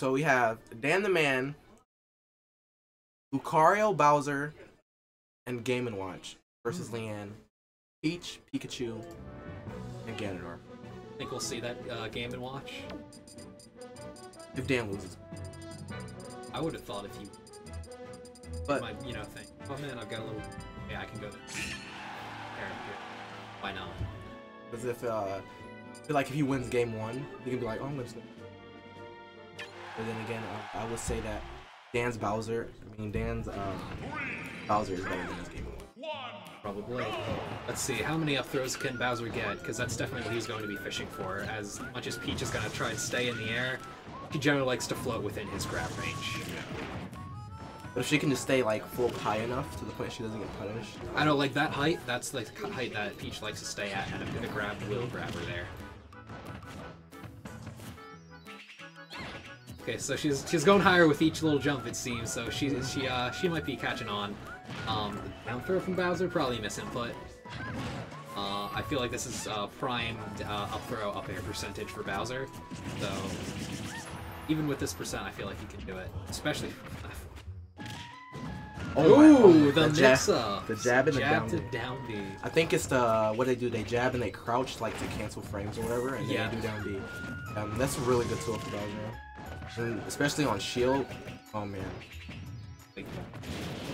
So we have Dan the Man, Lucario Bowser, and Game and Watch versus Leanne, Peach, Pikachu, and Ganondorf. I think we'll see that uh, game and watch. If Dan loses, I would have thought if you, but might, you know, think, oh man, I've got a little, yeah, I can go there. Why not? as if uh, like if he wins game one, he can be like, oh, I'm gonna. But then again, uh, I would say that Dan's Bowser, I mean Dan's uh, Bowser is better than his game one. Probably. Let's see, how many up throws can Bowser get? Because that's definitely what he's going to be fishing for. As much as Peach is going to try and stay in the air, he generally likes to float within his grab range. But if she can just stay like full high enough to the point she doesn't get punished, I know, like that height, that's the height that Peach likes to stay at, and I'm gonna grab will grab her there. Okay, so she's she's going higher with each little jump it seems, so she she uh she might be catching on. Um down throw from Bowser, probably misinput. Uh I feel like this is uh prime uh, up throw up air percentage for Bowser. So even with this percent I feel like he can do it. Especially Oh Ooh, oh the the jab- mix up. the jab and the jab down to down B. I think it's the what they do. They jab and they crouch like to cancel frames or whatever, and Yeah. they do down B. Um, that's a really good tool for Bowser, especially on shield. Oh man, Like,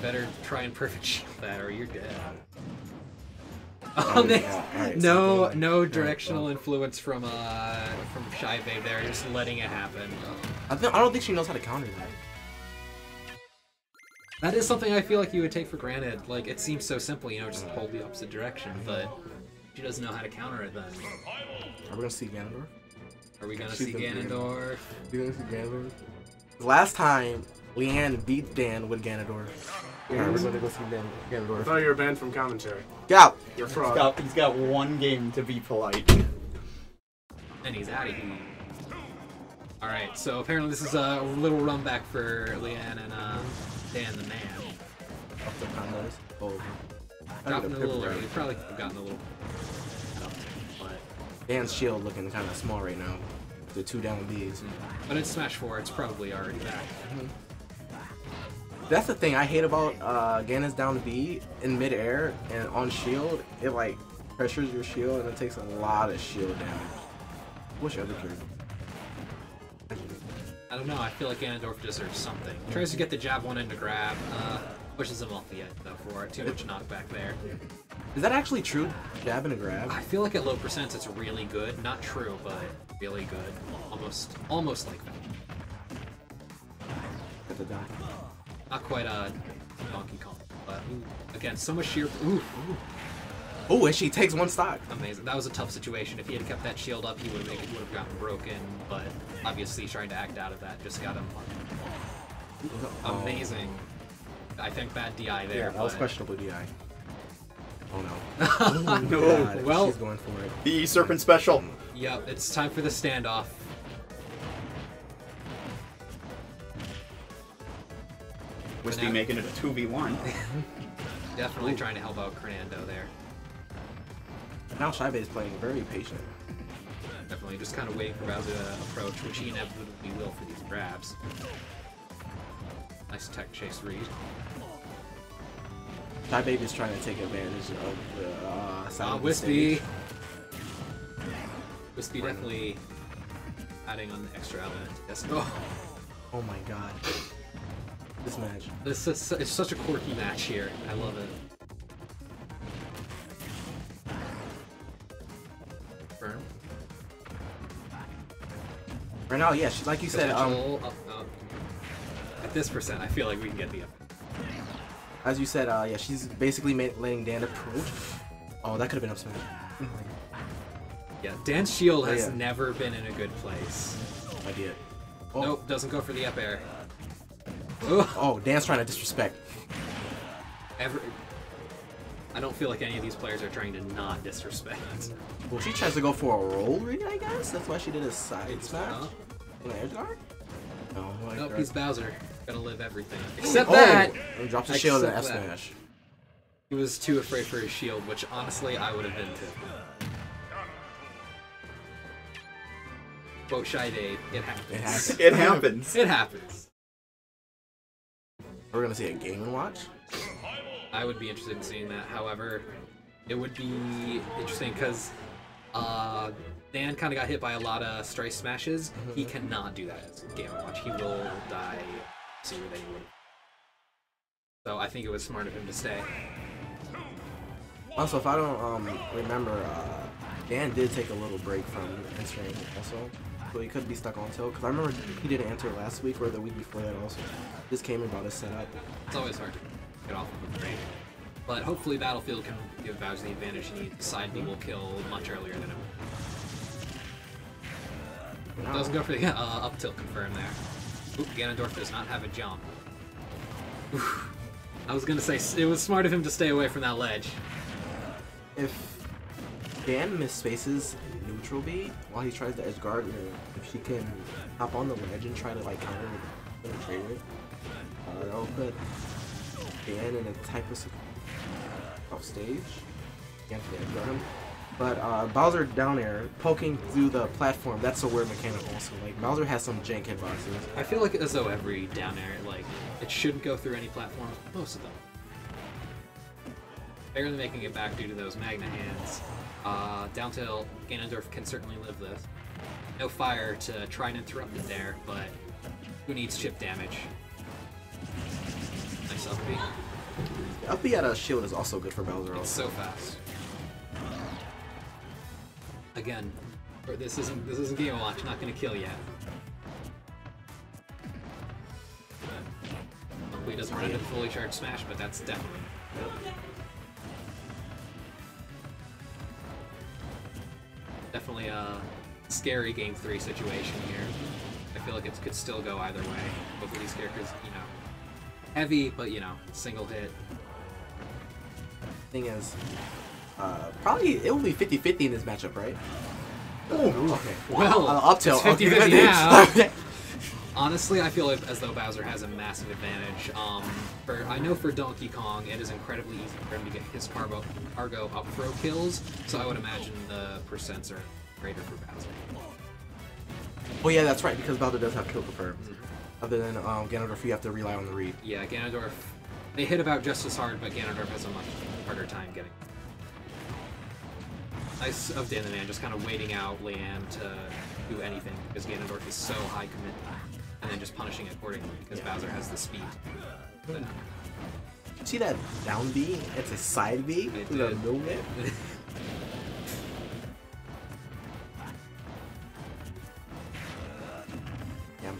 better try and perfect shield that or you're dead. Oh, Oh, man. yeah. Alright, no, so no directional well. influence from uh from Shy Babe there, just letting it happen. I think I don't think she knows how to counter that. That is something I feel like you would take for granted. Like it seems so simple, you know, just hold the opposite direction, but she doesn't know how to counter it. Then Are we gonna see Ganondorf? Are we gonna She's see the Ganondorf. Ganondorf? Are we gonna see Ganondorf? Last time, Leanne beat Dan with Ganondorf. Alright, we're gonna go see Dan I thought you were banned from commentary. Get out! You're a He's fraud. got, he's got one game to be polite. And he's out of here. All right, so apparently this is a little run back for Leanne and uh, Dan the man. Up the combos. Oh. Dropping a a little early. Probably could have gotten a little. Dan's shield looking kind of small right now. The two down Bs. but in Smash 4, it's probably already back. That's the thing I hate about uh, Ganon's down B in midair and on shield. It like pressures your shield and it takes a lot of shield damage. What's your other character? I don't know. I feel like Ganondorf deserves something. Tries to get the jab one in to grab. Uh, pushes him off the edge though for it. Too much knockback there. Is that actually true? Jab and a grab? I feel like at low percents it's really good. Not true, but really good. Almost, almost like that. Get the down. Not quite a Donkey Kong, but ooh, again, so much sheer. Ooh, ooh, Oh, and she takes one stock. amazing. That was a tough situation. If he had kept that shield up, he would have would have gotten broken. But obviously, trying to act out of that just got him amazing. I think bad DI there. Yeah, that was questionable DI. Oh no. Oh No. God, Well- she's going for it. The Serpent Special. Yep, it's time for the standoff. Wispy now- making it a 2v1. Definitely trying to help out Fernando there. Now Shibe is playing very patient. Definitely just kind of waiting for Bowser to approach, which he inevitably will for these grabs. Nice tech chase read. Shibe is trying to take advantage of the uh, side Ah, of the Wispy. Wispy definitely adding on the extra element. Yes. Oh, Oh my god. This match. this is it's such a quirky match here. I love it. Firm. Right now, yeah, she, like you said, um, up, up. At this percent, I feel like we can get the up. As you said, uh, yeah, she's basically ma- letting Dan approach. Oh, that could have been up smash. Yeah, Dan's shield Oh, has yeah. never been in a good place. I did. Oh, Nope, doesn't go for the up air. Ugh, oh, Dan's trying to disrespect. ever. I don't feel like any of these players are trying to not disrespect. Well, she tries to go for a roll read, I guess. That's why she did a side smash. Huh? In the edge guard? No, like Nope, that. he's Bowser. Gonna live everything. Except oh, that! and drops the shield in F Except smash. He was too afraid for his shield, which honestly I would have been too. quote Shy Babe, it happens. It happens. It happens. It happens. We're gonna see a game and watch. I would be interested in seeing that. However, it would be interesting because uh, Dan kind of got hit by a lot of stray smashes. He cannot do that as Game and Watch. He will die sooner than he would. So I think it was smart of him to stay. Also, if I don't um, remember, uh, Dan did take a little break from answering also. So he could be stuck on tilt. Because I remember he didn't answer last week or the week before that also. This came about his setup. It's always hard to get off of a break. But hopefully Battlefield can give Bowser the advantage. He needs. side B will kill much earlier than him. Doesn't go for the uh, up tilt confirm there. Oop, Ganondorf does not have a jump. Oof. I was gonna say it was smart of him to stay away from that ledge. If Dan misspaces neutral B while he tries to edge guard, if she can hop on the ledge and try to like counter with a traitor, uh, that'll put Dan in a type of off stage. Can't edge guard him. But uh, Bowser down air, poking through the platform, that's a weird mechanic also. Like, Bowser has some jank hitboxes. I feel like as though every down air, like, it shouldn't go through any platform, most of them. Barely making it back due to those magnet hands. Uh, down tilt, Ganondorf can certainly live this. No fire to try and interrupt it there, but who needs chip damage? Nice up B. Up B at a shield is also good for Bowser. It's Also. so fast. Again, this isn't this isn't Game Watch. Not gonna kill yet. Hopefully he doesn't run into the fully charged smash, but that's definitely. Definitely a scary game three situation here. I feel like it could still go either way. Of these characters, you know, heavy, but you know, single hit. Thing is, uh, probably it will be 50-50 in this matchup, right? okay. Well, Uh, up tilt. it's 50-50 okay. now. Honestly, I feel as though Bowser has a massive advantage. Um, for I know for Donkey Kong, it is incredibly easy for him to get his carbo, cargo up throw kills, so I would imagine the percents are greater for Bowser. oh yeah, that's right because Bowser does have kill confirmed. Other than um, Ganondorf, you have to rely on the read. Yeah, Ganondorf, they hit about just as hard, but Ganondorf has a much harder time getting. Nice of Dan the Man just kind of waiting out Leanne to do anything because Ganondorf is so high commit, and then just punishing accordingly because Yeah. Bowser has the speed. But, See that down B? It's a side B I with a movement. Yeah,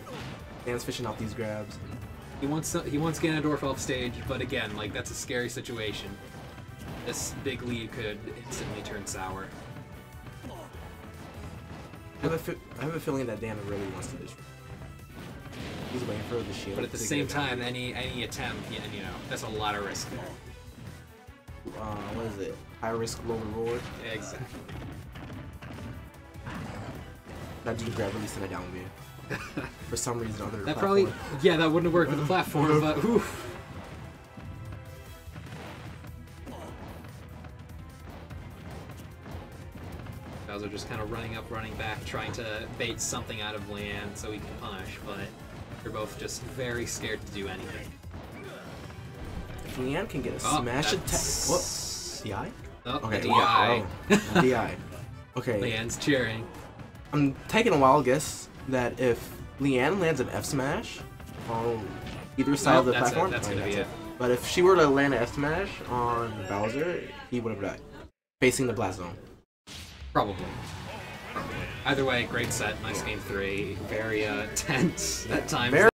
Dan's fishing out these grabs. He wants he wants Ganondorf off stage, but again, like that's a scary situation. This big lead could instantly turn sour. I have, I have a feeling that Dan really wants to destroy. He's waiting for the shield. But at the same time, any any attempt, you you know, that's a lot of risk there. uh, what is it? High risk, low reward. Exactly. That dude grab release in a down B. For some reason, other That platform. probably yeah, that wouldn't have worked with the platform, but oof. Just kind of running up, running back, trying to bait something out of land so he can punish, but they're both just very scared to do anything. If Leanne can get a Oh, smash attack. that's- What? DI? Oh, Okay. the DI. Oh, DI. Okay. Leanne's cheering. I'm taking a wild guess that if Leanne lands an F smash on either side Oh, of the that's it, platform, that's I mean, gonna be it. But if she were to land an F smash on Bowser, he would have died. Facing the blast zone. Probably. Either way, great set, nice game three. Very uh, tense at times. Very